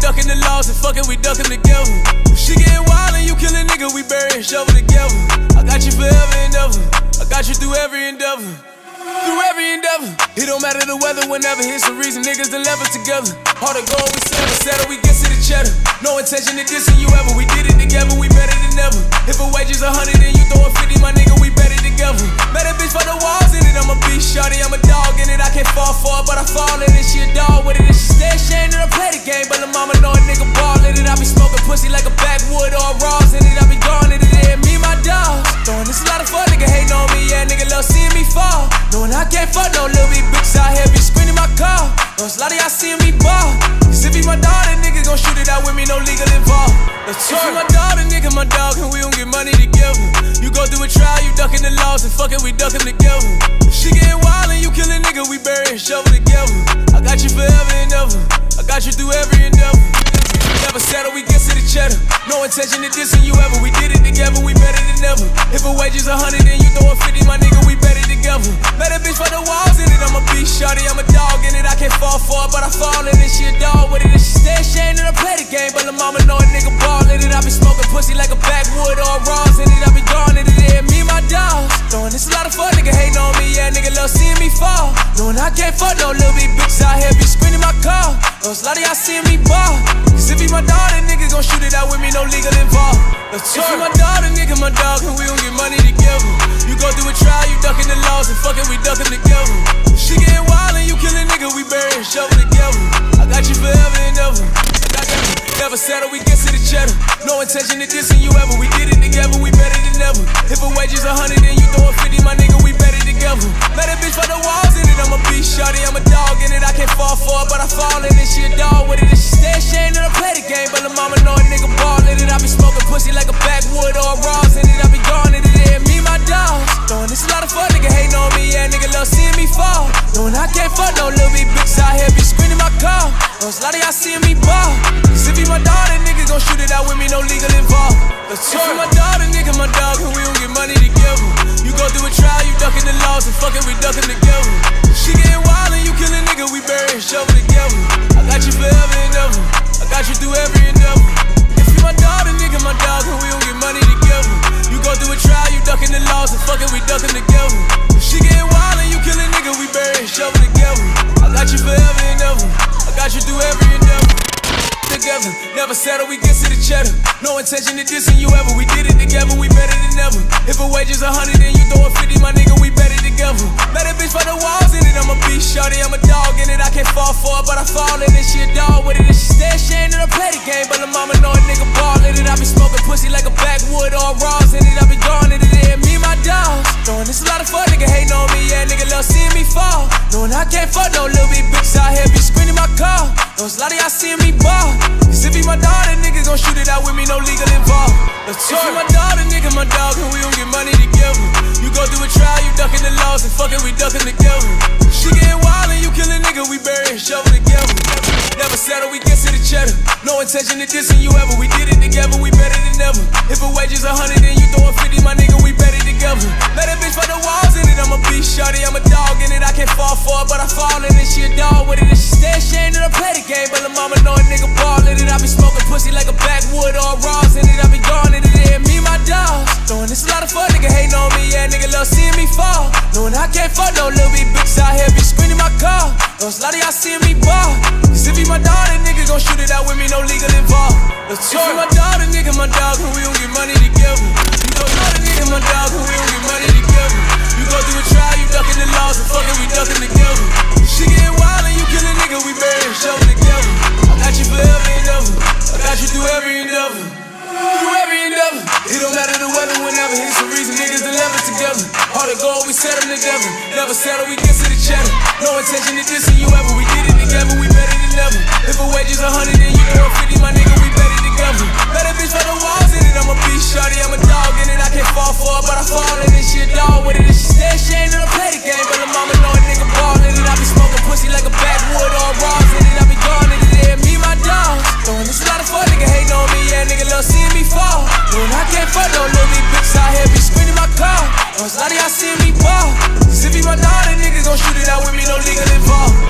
ducking the laws and fucking, we ducking together. She getting wild and you kill a nigga, we bury and shovel together. I got you forever and ever. I got you through every endeavor. Through every endeavor. It don't matter the weather, whenever. Here's some reason niggas done level together. Hard to go, we settle, settle, we get to the cheddar. No intention of dissing you ever. We did it together, we better than ever. If a wage is a hundred and you throw a fifty, my nigga, together. Met a bitch for the walls in it, I'm a beast, shorty, I'm a dog in it. I can't fall for it, but I fall in it. She a dog with it, and she stay ashamed that I play the game. But the mama know a nigga ball in it. I be smoking pussy like a backwood or a Ross in it. I be gone in it, and me, my dog. Throwing this a lot of fun, nigga hating on me, yeah, nigga love seeing me fall. Knowing I can't fuck no little bitch bitches out here, be screaming my car. Know it's a lot of y'all seeing me ball. Cause if he my dog, then nigga gon' shoot it out with me, no legal involved. If he my dog, then nigga my dog, and we gon' fuck it, we ducking together. She getting wild and you kill a nigga, we bury and shovel together. I got you forever and ever. I got you through every endeavor. Never settle, we get to the cheddar. No intention of dissing you ever. We did it together, we better than ever. If a wage is a hundred and you throw a fifty, my nigga, we better together. Met a bitch for the walls in it. I'm a beast, shorty, I'm a dog in it. I can't fall for it, but I fall in it. She a dog with it, and she stay ashamed that I play the game. But the mama know a nigga ball in it. I be smoking pussy like a backwood or a Ross in it. I be gone in it, yeah, me my dogs. Can't fuck no little bitch bitches out here, be screaming my car. A lot of y'all seeing me ball. Cause if he my then nigga gon' shoot it out with me, no legal involved. If he my then nigga my dog, and we gon' get money together. You go through a trial, you ducking the laws, and fucking we ducking together. She getting wild and you kill a nigga, we bury and shovel together. I got you forever and ever. You. Never settle, we get to the cheddar. No intention of dissing you ever. We did it together, we better than ever. If a wage is a hundred and you throw a it's a lot of y'all seeing me ball. Cause if he my dog, then nigga gon' shoot it out with me, no legal involved. If he my then nigga my dog, and we gon' get money together. You go through a trial, you ducking the laws, and fucking we ducking together. Never settle, we get to the cheddar. No intention of dissing you ever. We did it together, we better than ever. If a wage is a hundred and you throw a fifty, my nigga, we better together. Met a bitch for the walls in it. I'm a beast, shorty, I'm a dog in it. I can't fall for it, but I fall in it. She a dog with it, and she stay ashamed that I play the game. But the mama know a nigga ball in it. I be smoking pussy like a backwood or a Know it's a lot of y'all seeing me ball. Cause if he my daughter, nigga gon' shoot it out with me, no legal involved. If he my daughter, nigga my dog, and we gon' get money together. You go through a trial, you ducking the laws, and fucking we ducking together. She getting wild and you kill a nigga, we bury and shovel together. Never settle, we get to the cheddar. No intention of dissing you ever. We did it together, we better than ever. If a wage is a hundred ball in it. I be smoking pussy like a backwood or a Ross in it. I be gone in it, yeah, me, my dogs. Throwing this a lot of fun, nigga hating on me, yeah, nigga love seeing me fall. Knowing I can't fuck no little bitch bitches out here, be screaming my car. Know it's a lot of y'all seeing me ball. Cause if he my then nigga gon' shoot it out with me, no legal involved. If he my then nigga my dog, and we gon' get money together. You know, you the for it, but I fall in it. She a dog with it, and she stay ashamed that I play the game. But the mama know a nigga ball in it. I be smoking pussy like a backwood or a Ross in it. I be in it, yeah, me, my dogs. Throwing this lot of fun, nigga hating on me, yeah, nigga love seeing me fall. Knowing I can't fuck no little bitch bitches out here, be screaming my car. It's a lot of y'all seeing me ball. Cause if he my dog, then nigga gon' shoot it out with me, no legal involved.